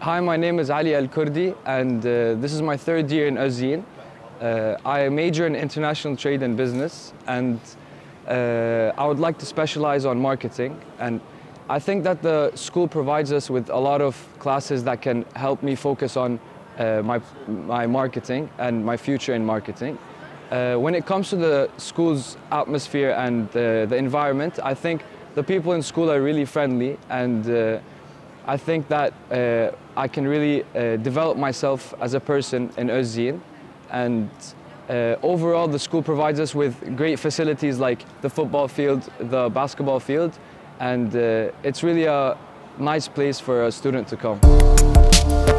Hi, my name is Ali Al Kurdi, and uh, this is my third year in Özyeğin. Uh, I major in international trade and business, and uh, I would like to specialize on marketing. And I think that the school provides us with a lot of classes that can help me focus on uh, my, my marketing and my future in marketing. Uh, when it comes to the school's atmosphere and uh, the environment, I think the people in school are really friendly and I think that uh, I can really uh, develop myself as a person in Özyeğin. And uh, overall, the school provides us with great facilities like the football field, the basketball field, and uh, it's really a nice place for a student to come.